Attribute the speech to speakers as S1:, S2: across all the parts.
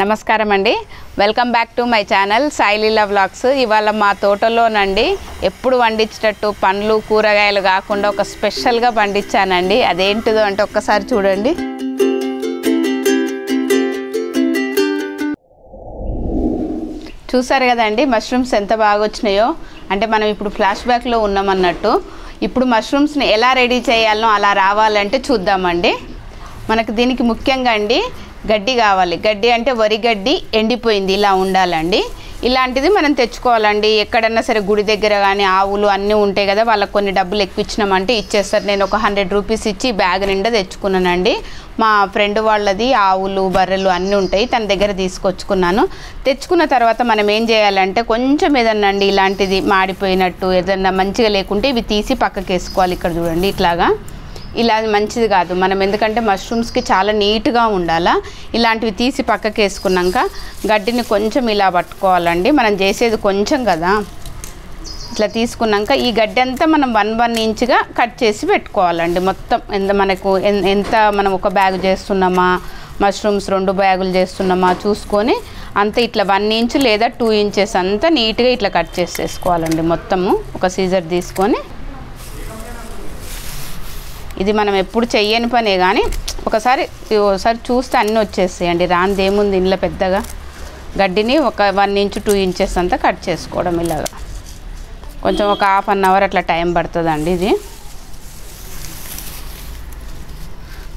S1: నమస్కారం అండి welcome back to my channel Saileela vlogs ఇవాళ మా తోటలోనండి ఎప్పుడు పండించేటట్టు పండ్లు కూరగాయలు కాకుండా ఒక స్పెషల్గా పండించానండి అదేంటిదో అంటే ఒక్కసారి చూడండి. చూసారు కదండి మష్రూమ్స్ ఎంత బాగా వచ్చినాయో అంటే మనం ఇప్పుడు ఫ్లాష్ బ్యాక్లో ఉన్నామన్నట్టు. ఇప్పుడు మష్రూమ్స్ని ఎలా రెడీ చేయాలనో అలా రావాలంటే చూద్దామండి. మనకు దీనికి ముఖ్యంగా అండి గడ్డి కావాలి. గడ్డి అంటే వరి గడ్డి ఎండిపోయింది ఇలా ఉండాలండి. ఇలాంటిది మనం తెచ్చుకోవాలండి. ఎక్కడన్నా సరే గుడి దగ్గర కానీ ఆవులు అన్నీ ఉంటాయి కదా వాళ్ళకి కొన్ని డబ్బులు ఎక్కువ ఇచ్చినామంటే ఇచ్చేస్తారు. నేను ఒక హండ్రెడ్ రూపీస్ ఇచ్చి బ్యాగ్ నిండా తెచ్చుకున్నానండి. మా ఫ్రెండ్ వాళ్ళది ఆవులు బర్రెలు అన్నీ ఉంటాయి తన దగ్గర తీసుకొచ్చుకున్నాను. తెచ్చుకున్న తర్వాత మనం ఏం చేయాలంటే కొంచెం ఏదన్నా అండి ఇలాంటిది మాడిపోయినట్టు ఏదన్నా మంచిగా లేకుంటే ఇవి తీసి పక్కకి వేసుకోవాలి ఇక్కడ చూడండి ఇట్లాగా. ఇలా మంచిది కాదు. మనం ఎందుకంటే మష్రూమ్స్కి చాలా నీట్గా ఉండాలా? ఇలాంటివి తీసి పక్కకి వేసుకున్నాక గడ్డిని కొంచెం ఇలా పట్టుకోవాలండి. మనం చేసేది కొంచెం కదా? ఇట్లా తీసుకున్నాక ఈ గడ్డి అంతా మనం వన్ వన్ ఇంచ్గా కట్ చేసి పెట్టుకోవాలండి. మొత్తం ఎంత మనకు ఎన్- ఎంత మనం ఒక బ్యాగ్ చేస్తున్నామా? మష్రూమ్స్ రెండు బ్యాగులు చేస్తున్నామా? చూసుకొని అంత ఇట్లా వన్ ఇంచ్ లేదా టూ ఇంచెస్ అంతా నీట్గా ఇట్లా కట్ చేసేసుకోవాలండి. మొత్తము ఒక సీజర్ తీసుకొని ఇది మనం ఎప్పుడు చెయ్యని పనే కానీ ఒకసారి ఒకసారి చూస్తే అన్నీ వచ్చేసేయండి. రానిది ఏముంది ఇంట్లో పెద్దగా? గడ్డిని ఒక వన్ ఇంచ్ టూ ఇంచెస్ అంతా కట్ చేసుకోవడం ఇలాగా. కొంచెం ఒక హాఫ్ అన్ అవర్ అట్లా టైం పడుతుందండి ఇది.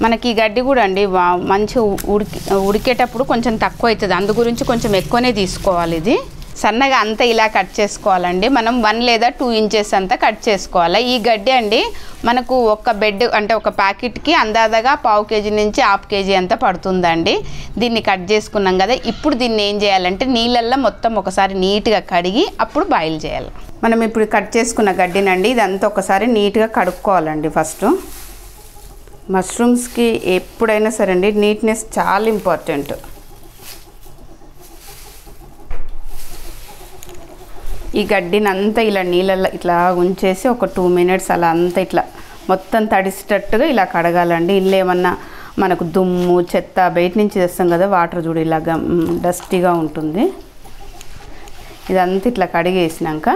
S1: మనకి గడ్డి కూడా అండి వా- మంచి ఉడికి ఉడికేటప్పుడు కొంచెం తక్కువ అవుతుంది అందు గురించి కొంచెం ఎక్కువనే తీసుకోవాలి ఇది. సన్నగా అంతా ఇలా కట్ చేసుకోవాలండి. మనం వన్ లేదా టూ ఇంచెస్ అంతా కట్ చేసుకోవాలి. ఈ గడ్డి అండి మనకు ఒక బెడ్ అంటే ఒక ప్యాకెట్కి అందాదగా పావు కేజీ నుంచి హాఫ్ కేజీ అంతా పడుతుందండి. దీన్ని కట్ చేసుకున్నాం కదా ఇప్పుడు దీన్ని ఏం చేయాలంటే నీళ్ళల్లో మొత్తం ఒకసారి నీట్గా కడిగి అప్పుడు బాయిల్ చేయాలి. మనం ఇప్పుడు కట్ చేసుకున్న గడ్డినండి ఇదంతా ఒకసారి నీట్గా కడుక్కోవాలండి ఫస్ట్. మష్రూమ్స్కి ఎప్పుడైనా సరే అండి నీట్నెస్ చాలా ఇంపార్టెంట్. ఈ గడ్డిని అంతా ఇలా నీళ్ళల్లో ఇట్లా ఉంచేసి ఒక టూ మినిట్స్ అలా అంతా ఇట్లా మొత్తం తడిసేటట్టుగా ఇలా కడగాలండి. ఇల్లు ఏమన్నా మనకు దుమ్ము చెత్త బయట నుంచి తెస్తాం కదా వాటర్ చూడు ఇలా డస్టీగా ఉంటుంది. ఇదంతా ఇట్లా కడిగేసినాక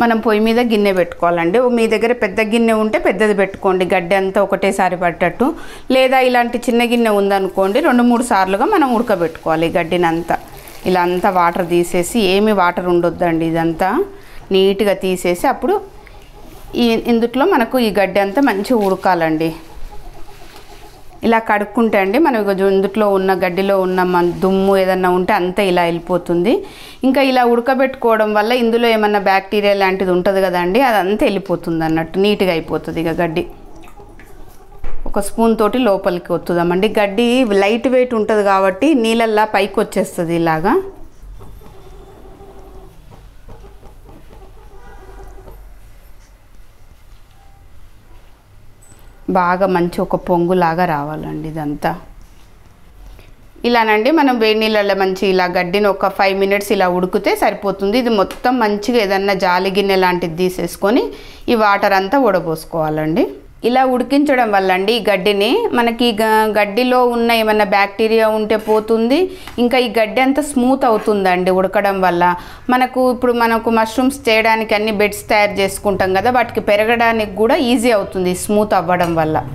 S1: మనం పొయ్యి మీద గిన్నె పెట్టుకోవాలండి. మీ దగ్గర పెద్ద గిన్నె ఉంటే పెద్దది పెట్టుకోండి. గడ్డి అంతా ఒకటేసారి పట్టట్టు లేదా ఇలాంటి చిన్న గిన్నె ఉందనుకోండి రెండు మూడు సార్లుగా మనం ఉడకబెట్టుకోవాలి గడ్డినంతా. ఇలా అంతా వాటర్ తీసేసి ఏమి వాటర్ ఉండొద్దండి ఇదంతా నీట్గా తీసేసి అప్పుడు ఈ ఇందుట్లో మనకు ఈ గడ్డి అంతా మంచిగా ఉడకాలండి. ఇలా కడుక్కుంటే అండి మనం ఇందుట్లో ఉన్న గడ్డిలో ఉన్న మన దుమ్ము ఏదన్నా ఉంటే అంతా ఇలా వెళ్ళిపోతుంది. ఇంకా ఇలా ఉడకబెట్టుకోవడం వల్ల ఇందులో ఏమన్నా బ్యాక్టీరియా లాంటిది ఉంటుంది కదండి అదంతా వెళ్ళిపోతుంది అన్నట్టు నీట్గా అయిపోతుంది ఇక గడ్డి. ఒక స్పూన్ తోటి లోపలికి వస్తుందామండి గడ్డి లైట్ వెయిట్ ఉంటుంది కాబట్టి నీళ్ళల్లా పైకి వచ్చేస్తుంది ఇలాగా. బాగా మంచి ఒక పొంగులాగా రావాలండి ఇదంతా. ఇలానండి మనం వేడి నీళ్ళల్లో మంచి ఇలా గడ్డిని ఒక ఫైవ్ మినిట్స్ ఇలా ఉడికితే సరిపోతుంది. ఇది మొత్తం మంచిగా ఏదన్నా జాలి గిన్నె లాంటిది తీసేసుకొని ఈ వాటర్ అంతా ఉడబోసుకోవాలండి ఇలా ఉడికించడం వల్ల అండి ఈ గడ్డిని. మనకి గ- గడ్డిలో ఉన్న ఏమైనా బ్యాక్టీరియా ఉంటే పోతుంది. ఇంకా ఈ గడ్డి అంతా స్మూత్ అవుతుందండి ఉడకడం వల్ల. మనకు ఇప్పుడు మనకు మష్రూమ్స్ చేయడానికి అన్ని బెడ్స్ తయారు చేసుకుంటాం కదా వాటికి పెరగడానికి కూడా ఈజీ అవుతుంది స్మూత్ అవ్వడం వల్ల.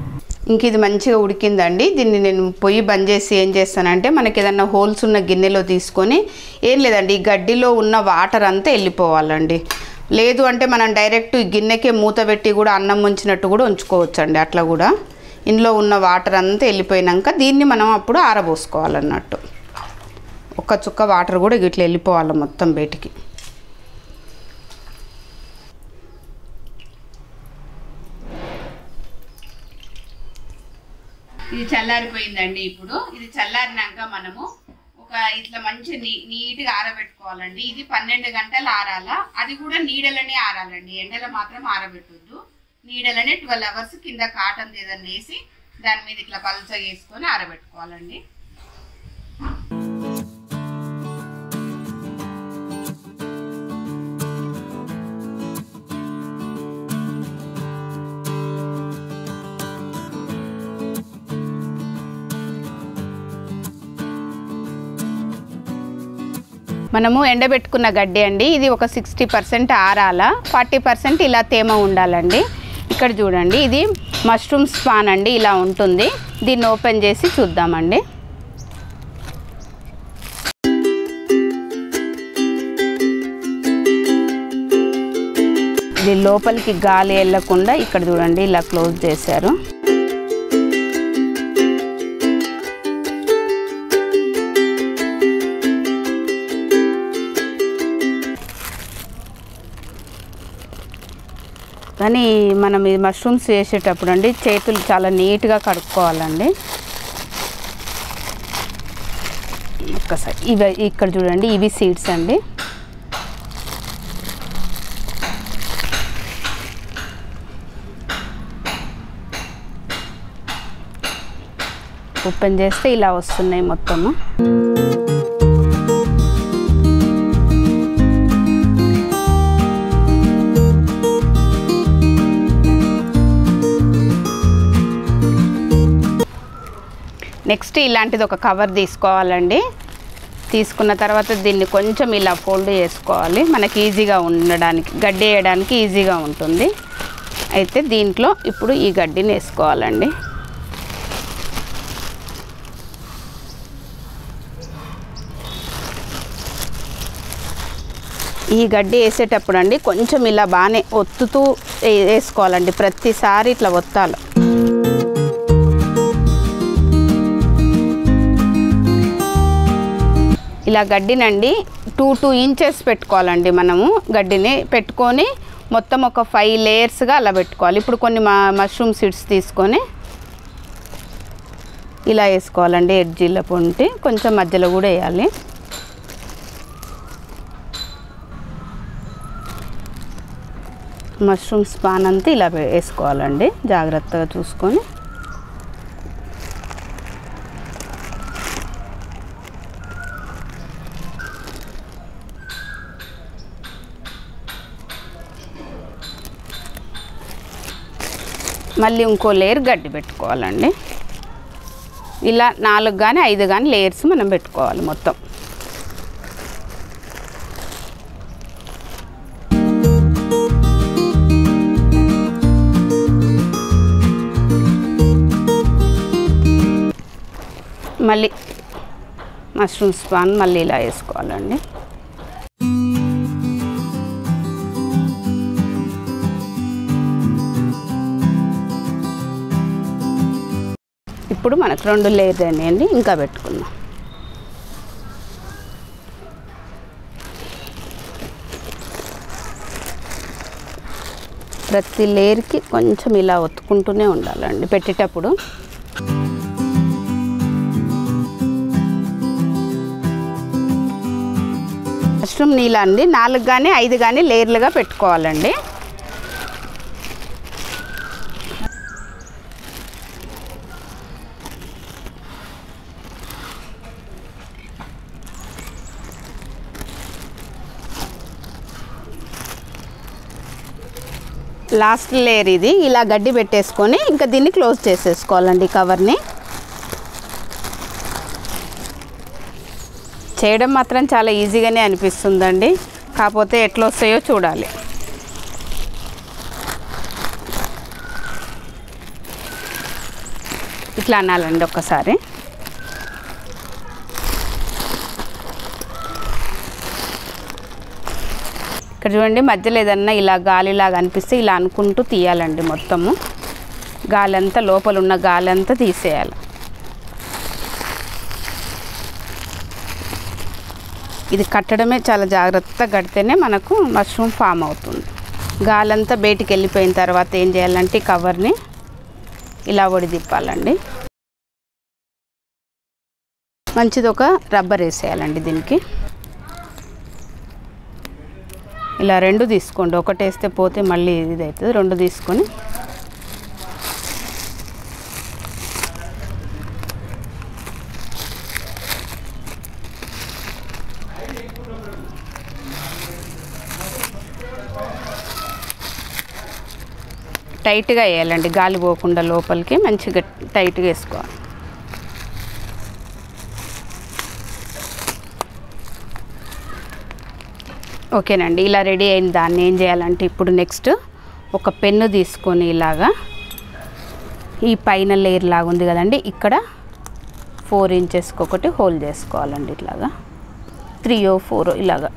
S1: ఇంక ఇది మంచిగా ఉడికిందండి. దీన్ని నేను పొయ్యి బంద్ చేసి ఏం చేస్తానంటే మనకి ఏదన్నా హోల్స్ ఉన్న గిన్నెలో తీసుకొని ఏం లేదండి ఈ గడ్డిలో ఉన్న వాటర్ అంతా వెళ్ళిపోవాలండి. లేదు అంటే మనం డైరెక్ట్ ఈ గిన్నెకే మూత పెట్టి కూడా అన్నం ఉంచినట్టు కూడా ఉంచుకోవచ్చండి అట్లా కూడా. ఇందులో ఉన్న వాటర్ అంతా వెళ్ళిపోయినాక దీన్ని మనం అప్పుడు ఆరబోసుకోవాలన్నట్టు. ఒక్క చుక్క వాటర్ కూడా ఇట్లా వెళ్ళిపోవాలి మొత్తం బయటికి. ఇది చల్లారిపోయిందండి ఇప్పుడు. ఇది చల్లారినాక మనము ఒక ఇట్లా మంచి నీ నీట్గా ఆరబెట్టుకోవాలండి. ఇది పన్నెండు గంటలు ఆరాలా? అది కూడా నీడలనే ఆరాలండి. ఎండలో మాత్రం ఆరబెట్టొద్దు. నీడలనే ట్వెల్వ్ అవర్స్ కింద కాటన్ ఏదన్నా వేసి దాని మీద ఇట్లా పల్చగా వేసుకొని ఆరబెట్టుకోవాలండి. మనము ఎండబెట్టుకున్న గడ్డి అండి. ఇది ఒక సిక్స్టీ పర్సెంట్ ఆరాల ఫార్టీ పర్సెంట్ ఇలా తేమ ఉండాలండి. ఇక్కడ చూడండి ఇది మష్రూమ్ స్పాన్ అండి ఇలా ఉంటుంది. దీన్ని ఓపెన్ చేసి చూద్దామండి. ఇది లోపలికి గాలి వెళ్ళకుండా ఇక్కడ చూడండి ఇలా క్లోజ్ చేశారు. కానీ మనం ఈ మష్రూమ్స్ చేసేటప్పుడు అండి చేతులు చాలా నీట్గా కడుక్కోవాలండి. ఒక్కసారి ఇవి ఇక్కడ చూడండి ఇవి సీడ్స్ అండి. ఓపెన్ చేస్తే ఇలా వస్తున్నాయి మొత్తము. నెక్స్ట్ ఇలాంటిది ఒక కవర్ తీసుకోవాలండి. తీసుకున్న తర్వాత దీన్ని కొంచెం ఇలా ఫోల్డ్ చేసుకోవాలి. మనకి ఈజీగా ఉండడానికి గడ్డి వేయడానికి ఈజీగా ఉంటుంది. అయితే దీంట్లో ఇప్పుడు ఈ గడ్డిని వేసుకోవాలండి. ఈ గడ్డి వేసేటప్పుడు అండి కొంచెం ఇలా బాగానే ఒత్తుతూ వేసుకోవాలండి. ప్రతిసారి ఇట్లా ఒత్తాలి. ఇలా గడ్డినండి టూ టూ ఇంచెస్ పెట్టుకోవాలండి మనము గడ్డిని పెట్టుకొని మొత్తం ఒక ఫైవ్ లేయర్స్గా అలా పెట్టుకోవాలి. ఇప్పుడు కొన్ని మా మష్రూమ్ సీడ్స్ తీసుకొని ఇలా వేసుకోవాలండి ఎడ్జీల పొంటి. కొంచెం మధ్యలో కూడా వేయాలి. మష్రూమ్ స్పాన్ అంతా ఇలా వేసుకోవాలండి. జాగ్రత్తగా చూసుకొని మళ్ళీ ఇంకో లేయర్ గడ్డి పెట్టుకోవాలండి. ఇలా నాలుగు కానీ ఐదు కానీ లేయర్స్ మనం పెట్టుకోవాలి మొత్తం. మళ్ళీ మష్రూమ్ స్పాన్ మళ్ళీ ఇలా వేసుకోవాలండి. ఇప్పుడు మనకు రెండు లేయర్ అండి ఇంకా పెట్టుకుందాం. ప్రతి లేయర్కి కొంచెం ఇలా ఒత్తుకుంటూనే ఉండాలండి పెట్టేటప్పుడు. మష్రూమ్ నీళ్ళ అండి నాలుగు కానీ ఐదు కానీ లేయర్లుగా పెట్టుకోవాలండి. లాస్ట్ లేయర్ ఇది. ఇలా గడ్డి పెట్టేసుకొని ఇంకా దీన్ని క్లోజ్ చేసేసుకోవాలండి కవర్ని. చేయడం మాత్రం చాలా ఈజీగానే అనిపిస్తుందండి. కాకపోతే ఎట్లా వస్తాయో చూడాలి. ఇట్లా అనాలండి ఒక్కసారి. ఇక్కడ చూడండి మధ్యలో ఏదన్నా ఇలా గాలిలాగా అనిపిస్తే ఇలా అనుకుంటూ తీయాలండి మొత్తము. గాలి అంతా లోపల ఉన్న గాలి అంతా తీసేయాలి. ఇది కట్టడమే చాలా జాగ్రత్తగా కడితేనే మనకు మష్రూమ్ ఫామ్ అవుతుంది. గాలంతా బయటికి వెళ్ళిపోయిన తర్వాత ఏం చేయాలంటే కవర్ని ఇలా ఒడిదిప్పాలండి మంచిది ఒక రబ్బర్ వేసేయాలండి దీనికి. ఇలా రెండు తీసుకోండి. ఒకటి వేస్తే పోతే మళ్ళీ ఇది అవుతుంది రెండు తీసుకొని టైట్గా వేయాలండి. గాలి పోకుండా లోపలికి మంచిగా టైట్గా వేసుకోవాలి. ఓకేనండి ఇలా రెడీ అయిన దాన్ని ఏం చేయాలంటే ఇప్పుడు నెక్స్ట్ ఒక పెన్ను తీసుకొని ఇలాగా ఈ పైన లేయర్ లాగా ఉంది కదండి ఇక్కడ ఫోర్ ఇంచెస్కి ఒకటి హోల్ చేసుకోవాలండి ఇట్లాగా. త్రీ ఓ ఫోర్ ఇలాగా.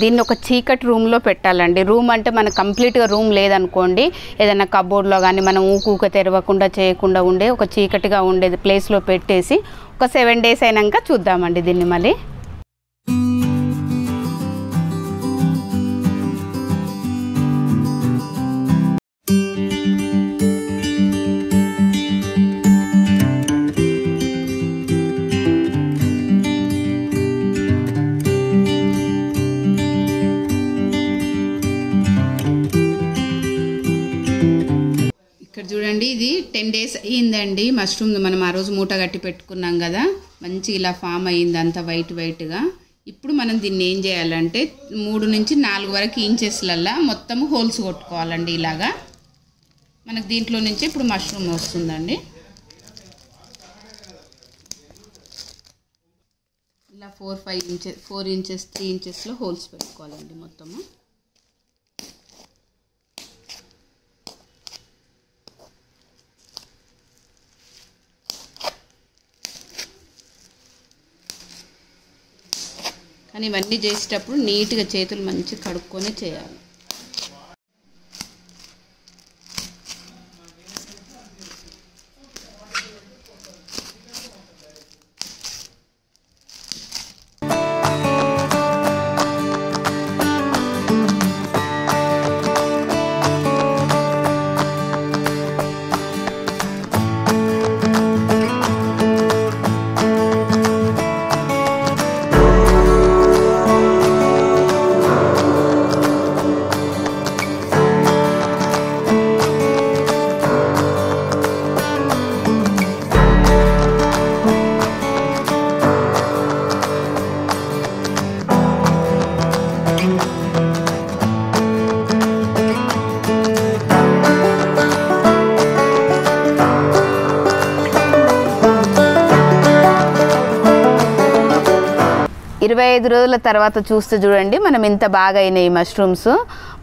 S1: దీన్ని ఒక చీకటి రూమ్లో పెట్టాలండి. రూమ్ అంటే మనకు కంప్లీట్గా రూమ్ లేదనుకోండి ఏదైనా కబోర్డ్లో కానీ మనం ఊకూక తెరవకుండా చేయకుండా ఉండే ఒక చీకటిగా ఉండేది ప్లేస్లో పెట్టేసి ఒక సెవెన్ డేస్ అయినాక చూద్దామండి దీన్ని మళ్ళీ. టెన్ మష్రూమ్ మనం ఆ రోజు మూట కట్టి పెట్టుకున్నాం కదా. మంచి ఇలా ఫామ్ అయ్యింది అంత వైట్ వైట్గా. ఇప్పుడు మనం దీన్ని ఏం చేయాలంటే మూడు నుంచి నాలుగు వరకు ఇంచెస్లల్లా మొత్తం హోల్స్ కొట్టుకోవాలండి ఇలాగా. మనకు దీంట్లో నుంచి ఇప్పుడు మష్రూమ్ వస్తుందండి. ఇలా four five inches four inches three ఇంచెస్లో holes పెట్టుకోవాలండి మొత్తము. కానీ ఇవన్నీ చేసేటప్పుడు నీట్గా చేతులు మంచి కడుక్కొని చేయాలి. ఇరవై ఐదు రోజుల తర్వాత చూస్తే చూడండి మనం ఇంత బాగా అయినాయి మష్రూమ్స్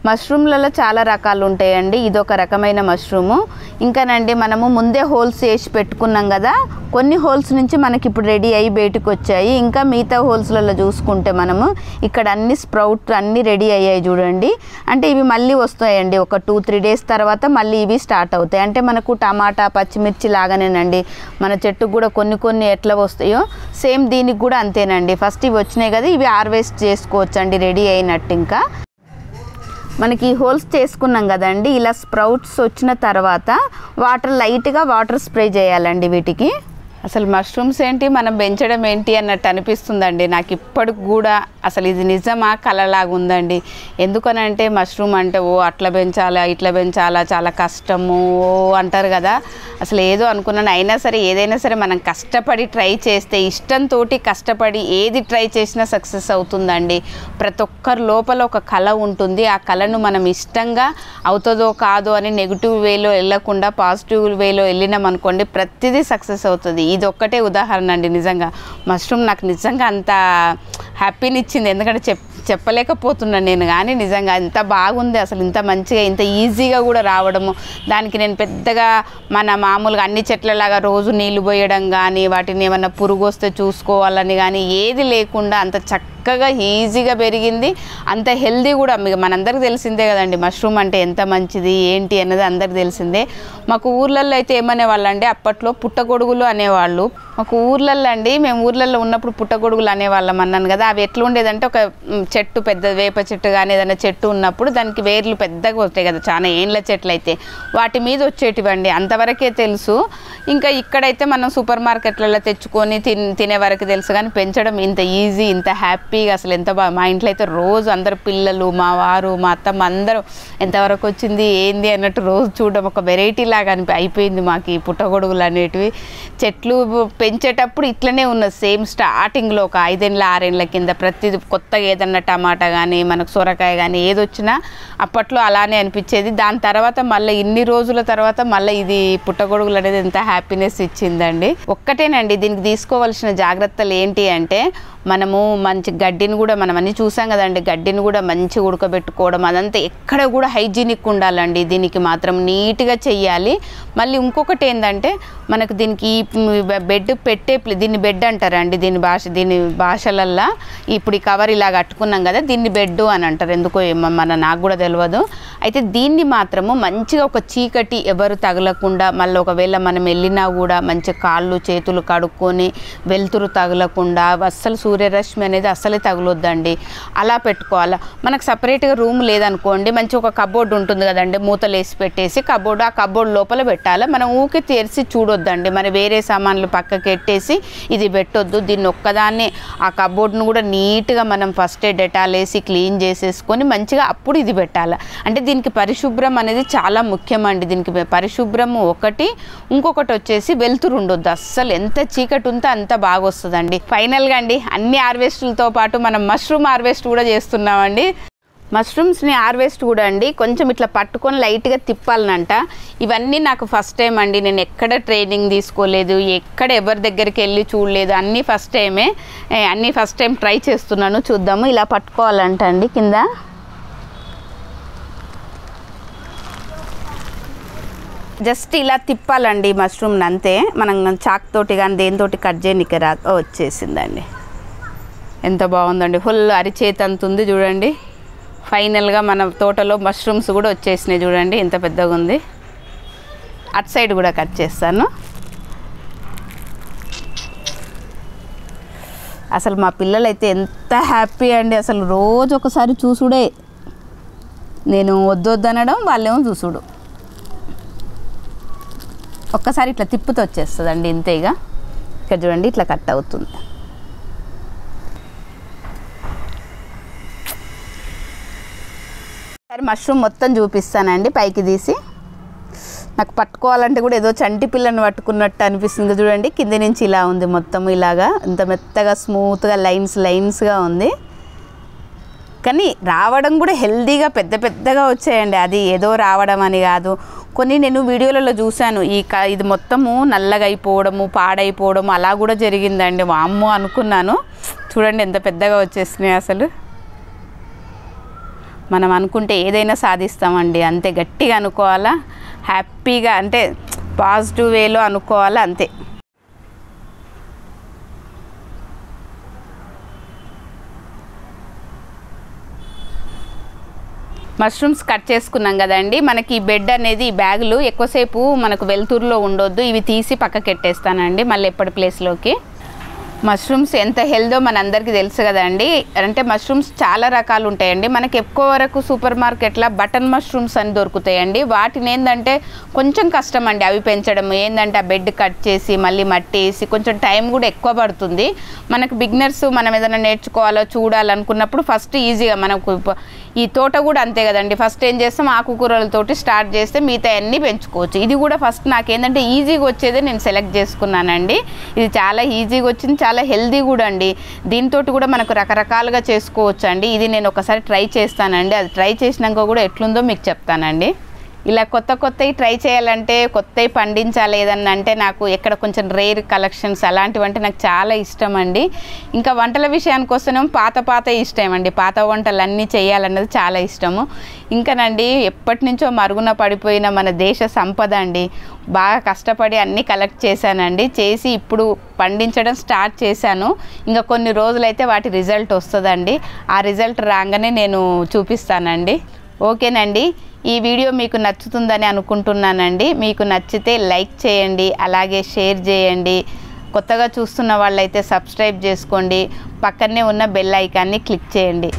S1: మష్రూమ్లలో చాలా రకాలు ఉంటాయండి. ఇది ఒక రకమైన మష్రూము ఇంకానండి మనము ముందే హోల్స్ వేసి పెట్టుకున్నాం కదా కొన్ని హోల్స్ నుంచి మనకి ఇప్పుడు రెడీ అయ్యి బయటకు వచ్చాయి. ఇంకా మిగతా హోల్స్లలో చూసుకుంటే మనము ఇక్కడ అన్ని స్ప్రౌట్ అన్నీ రెడీ అయ్యాయి చూడండి. అంటే ఇవి మళ్ళీ వస్తాయండి. ఒక టూ త్రీ డేస్ తర్వాత మళ్ళీ ఇవి స్టార్ట్ అవుతాయి. అంటే మనకు టమాటా పచ్చిమిర్చి లాగానేనండి. మన చెట్టుకు కూడా కొన్ని కొన్ని ఎట్లా వస్తాయో సేమ్ దీనికి కూడా అంతేనండి. ఫస్ట్ ఇవి వచ్చినాయి కదా ఇవి హార్వెస్ట్ చేసుకోవచ్చు అండి రెడీ అయినట్టు ఇంకా. మనకి హోల్స్ చేసుకున్నాం కదండి. ఇలా స్ప్రౌట్స్ వచ్చిన తర్వాత వాటర్ లైట్గా వాటర్ స్ప్రే చేయాలండి వీటికి. అసలు మష్రూమ్స్ ఏంటి? మనం పెంచడం ఏంటి? అన్నట్టు అనిపిస్తుందండి. నాకు ఇప్పటికి కూడా అసలు ఇది నిజమా? కలలాగా ఉందండి ఎందుకనంటే మష్రూమ్ అంటే ఓ అట్లా పెంచాలా ఇట్లా పెంచాలా చాలా కష్టము ఓ అంటారు కదా. అసలు ఏదో అనుకున్నాను. అయినా సరే ఏదైనా సరే మనం కష్టపడి ట్రై చేస్తే ఇష్టంతో కష్టపడి ఏది ట్రై చేసినా సక్సెస్ అవుతుందండి. ప్రతి ఒక్కరి లోపల ఒక కళ ఉంటుంది. ఆ కళను మనం ఇష్టంగా అవుతుందో కాదో అని నెగిటివ్ వేలో వెళ్ళకుండా పాజిటివ్ వేలో వెళ్ళినాం అనుకోండి ప్రతిదీ సక్సెస్ అవుతుంది. ఇది ఒక్కటే ఉదాహరణ అండి నిజంగా. మష్రూమ్ నాకు నిజంగా అంత హ్యాపీని ఇచ్చింది ఎందుకంటే చెప్ చెప్పలేకపోతున్నాను నేను కానీ నిజంగా ఇంత బాగుంది అసలు ఇంత మంచిగా ఇంత ఈజీగా కూడా రావడము. దానికి నేను పెద్దగా మన మామూలుగా అన్ని చెట్లలాగా రోజు నీళ్ళు పోయడం కానీ వాటిని ఏమన్నా పురుగు వస్తే చూసుకోవాలని కానీ ఏది లేకుండా అంత చక్క చక్కగా ఈజీగా పెరిగింది. అంత హెల్దీ కూడా మీకు మనందరికి తెలిసిందే కదండి. మష్రూమ్ అంటే ఎంత మంచిది ఏంటి అన్నది అందరికి తెలిసిందే. మాకు ఊర్లలో అయితే ఏమనేవాళ్ళు అంటే అప్పట్లో పుట్టగొడుగులు అనేవాళ్ళు. మాకు ఊర్లలో అండి మేము ఊర్లల్లో ఉన్నప్పుడు పుట్టగొడుగులు అనేవాళ్ళం అన్నాను కదా అవి ఎట్లా ఉండేదంటే ఒక చెట్టు పెద్ద వేప చెట్టు కానీ ఏదైనా చెట్టు ఉన్నప్పుడు దానికి వేర్లు పెద్దగా వస్తాయి కదా చాలా ఏండ్ల చెట్లు అయితే వాటి మీద వచ్చేటివండి అంతవరకే తెలుసు. ఇంకా ఇక్కడైతే మనం సూపర్ మార్కెట్లలో తెచ్చుకొని తిన్ తినే వరకు తెలుసు కానీ పెంచడం ఇంత ఈజీ ఇంత హ్యాపీగా అసలు ఎంత బాగా మా ఇంట్లో అయితే రోజు అందరు పిల్లలు మా వారు మా అత్తమ్మ అందరూ ఎంతవరకు వచ్చింది ఏంది అన్నట్టు రోజు చూడడం ఒక వెరైటీ లాగా అనిపి అయిపోయింది మాకు ఈ పుట్టగొడుగులు అనేటివి. చెట్లు పెంచేటప్పుడు ఇట్లనే ఉన్నది సేమ్ స్టార్టింగ్లో ఒక ఐదేళ్ళ ఆరేళ్ళ కింద ప్రతిది కొత్తగా ఏదన్నా టమాటా కానీ మనకు సొరకాయ కానీ ఏది వచ్చినా అప్పట్లో అలానే అనిపించేది. దాని తర్వాత మళ్ళీ ఇన్ని రోజుల తర్వాత మళ్ళీ ఇది పుట్టగొడుగులు అనేది ఎంత హ్యాపీనెస్ ఇచ్చిందండి. ఒక్కటేనండి దీనికి తీసుకోవాల్సిన జాగ్రత్తలు ఏంటి అంటే మనము మంచి గడ్డిని కూడా మనం అన్నీ చూసాం కదండి. గడ్డిని కూడా మంచిగా ఉడకబెట్టుకోవడం అదంతా ఎక్కడ కూడా హైజీనిక్ ఉండాలండి. దీనికి మాత్రం నీట్గా చెయ్యాలి. మళ్ళీ ఇంకొకటి ఏంటంటే మనకు దీనికి బెడ్ పెట్టే దీన్ని బెడ్ అంటారండి. దీని భాష దీని భాషలల్లా ఇప్పుడు ఈ కవర్ ఇలా కట్టుకున్నాం కదా దీన్ని బెడ్ అని అంటారు. ఎందుకో ఏమో మన నాకు కూడా తెలియదు అయితే దీన్ని మాత్రము మంచిగా ఒక చీకటి ఎవరు తగలకుండా మళ్ళీ ఒకవేళ మనం వెళ్ళినా కూడా మంచి కాళ్ళు చేతులు కడుక్కొని వెలుతురు తగలకుండా అస్సలు సూర్యరశ్మి అనేది అసలే తగులొద్దండి. అలా పెట్టుకోవాలి. మనకు సపరేట్గా రూమ్ లేదనుకోండి మంచి ఒక కబోర్డ్ ఉంటుంది కదండి మూతలు వేసి పెట్టేసి కబోర్డ్ ఆ కబోర్డ్ లోపల పెట్టాలి. మనం ఊకి తెరిచి చూడొద్దండి. మరి వేరే సామాన్లు పక్కకి పెట్టేసి ఇది పెట్టొద్దు. దీన్ని ఒక్కదాన్నే ఆ కబోర్డ్ను కూడా నీట్గా మనం ఫస్ట్ డెటాల్ వేసి క్లీన్ చేసేసుకొని మంచిగా అప్పుడు ఇది పెట్టాలి. అంటే దీనికి పరిశుభ్రం అనేది చాలా ముఖ్యమండి. దీనికి పరిశుభ్రం ఒకటి ఇంకొకటి వచ్చేసి వెలుతురు ఉండొద్దు. అస్సలు ఎంత చీకటి ఉంటే అంత బాగా వస్తుందండి ఫైనల్గా అండి అన్ని హార్వెస్ట్లతో పాటు మనం మష్రూమ్ హార్వెస్ట్ కూడా చేస్తున్నామండి. మష్రూమ్స్ని హార్వెస్ట్ కూడా అండి. కొంచెం ఇట్లా పట్టుకొని లైట్గా తిప్పాలనంట. ఇవన్నీ నాకు ఫస్ట్ టైం అండి. నేను ఎక్కడ ట్రైనింగ్ తీసుకోలేదు. ఎక్కడ ఎవరి దగ్గరికి వెళ్ళి చూడలేదు. అన్నీ ఫస్ట్ టైమే. అన్నీ ఫస్ట్ టైం ట్రై చేస్తున్నాను. చూద్దాము. ఇలా పట్టుకోవాలంట అండి కింద. జస్ట్ ఇలా తిప్పాలండి మష్రూమ్ని అంతే. మనం చాక్ తోటి కానీ దేనితోటి కట్ చేయనికి రా వచ్చేసిందండి. ఎంత బాగుందండి. ఫుల్ అరిచేతి అంత ఉంది చూడండి. ఫైనల్గా మన తోటలో మష్రూమ్స్ కూడా వచ్చేసినాయి చూడండి. ఎంత పెద్దగా ఉంది. అటు సైడ్ కూడా కట్ చేస్తాను. అసలు మా పిల్లలైతే ఎంత హ్యాపీ అండి. అసలు రోజు ఒకసారి చూసుడే. నేను వద్దొద్దనడం వద్దు అనడం వాళ్ళేమో చూసుడు. ఒక్కసారి ఇట్లా తిప్పుతూ వచ్చేస్తుందండి ఇంతే ఇక. ఇక్కడ చూడండి ఇట్లా కట్ అవుతుంది. మష్రూమ్ మొత్తం చూపిస్తానండి పైకి తీసి. నాకు పట్టుకోవాలంటే కూడా ఏదో చంటి పిల్లని పట్టుకున్నట్టు అనిపిస్తుంది చూడండి కింద నుంచి ఇలా ఉంది మొత్తం ఇలాగా. ఇంత మెత్తగా స్మూత్గా లైన్స్ లైన్స్గా ఉంది. కానీ రావడం కూడా హెల్దీగా పెద్ద పెద్దగా వచ్చాయండి. అది ఏదో రావడం అని కాదు. కొన్ని నేను వీడియోలలో చూశాను ఈ క ఇది మొత్తము నల్లగా అయిపోవడము పాడైపోవడము అలా కూడా జరిగిందండి. వామ్మో అనుకున్నాను. చూడండి ఎంత పెద్దగా వచ్చేసినాయి అసలు. మనం అనుకుంటే ఏదైనా సాధిస్తామండి. అంతే గట్టిగా అనుకోవాలా? హ్యాపీగా అంటే పాజిటివ్ వేలో అనుకోవాలా? అంతే. మష్రూమ్స్ కట్ చేసుకున్నాం కదండి. మనకి ఈ బెడ్ అనేది ఈ బ్యాగులు ఎక్కువసేపు మనకు వెలుతురులో ఉండొద్దు. ఇవి తీసి పక్కకెట్టేస్తానండి మళ్ళీ ఎప్పటి ప్లేస్లోకి. మష్రూమ్స్ ఎంత హెల్దో మనందరికీ తెలుసు కదండి. అంటే మష్రూమ్స్ చాలా రకాలు ఉంటాయండి. మనకి ఎక్కువ వరకు సూపర్ మార్కెట్లో బటన్ మష్రూమ్స్ అని దొరుకుతాయండి. వాటిని ఏంటంటే కొంచెం కష్టం అండి అవి పెంచడం. ఏంటంటే ఆ బెడ్ కట్ చేసి మళ్ళీ మట్టి వేసి కొంచెం టైం కూడా ఎక్కువ పడుతుంది. మనకు బిగినర్స్ మనం ఏదైనా నేర్చుకోవాలో చూడాలనుకున్నప్పుడు ఫస్ట్ ఈజీగా మనకు ఈ తోట కూడా అంతే కదండి. ఫస్ట్ ఏం చేస్తాం? ఆకుకూరలతోటి స్టార్ట్ చేస్తే మిగతా అన్నీ పెంచుకోవచ్చు. ఇది కూడా ఫస్ట్ నాకేంటంటే ఈజీగా వచ్చేదే నేను సెలెక్ట్ చేసుకున్నానండి. ఇది చాలా ఈజీగా వచ్చింది చాలా హెల్దీ కూడా అండి. దీంతో కూడా మనకు రకరకాలుగా చేసుకోవచ్చు అండి ఇది నేను ఒకసారి ట్రై చేస్తానండి. అది ట్రై చేసినాక కూడా ఎట్లుందో మీకు చెప్తానండి. ఇలా కొత్త కొత్తవి ట్రై చేయాలంటే కొత్తవి పండించాలి ఏదన్నా అంటే నాకు ఎక్కడ కొంచెం రేర్ కలెక్షన్స్ అలాంటివి అంటే నాకు చాలా ఇష్టం అండి. ఇంకా వంటల విషయానికి వస్తేనేమో పాత పాత ఇష్టం అండి పాత వంటలు అన్నీ చేయాలన్నది చాలా ఇష్టము. ఇంకానండి ఎప్పటి నుంచో మరుగున పడిపోయిన మన దేశ సంపద అండి. బాగా కష్టపడి అన్నీ కలెక్ట్ చేశానండి. చేసి ఇప్పుడు పండించడం స్టార్ట్ చేశాను. ఇంకా కొన్ని రోజులైతే వాటి రిజల్ట్ వస్తుందండి. ఆ రిజల్ట్ రాగానే నేను చూపిస్తానండి. ఓకేనండి. ఈ వీడియో మీకు నచ్చుతుందని అనుకుంటున్నానండి. మీకు నచ్చితే లైక్ చేయండి అలాగే షేర్ చేయండి. కొత్తగా చూస్తున్న వాళ్ళైతే సబ్స్క్రైబ్ చేసుకోండి. పక్కనే ఉన్న బెల్ ఐకాన్ని క్లిక్ చేయండి.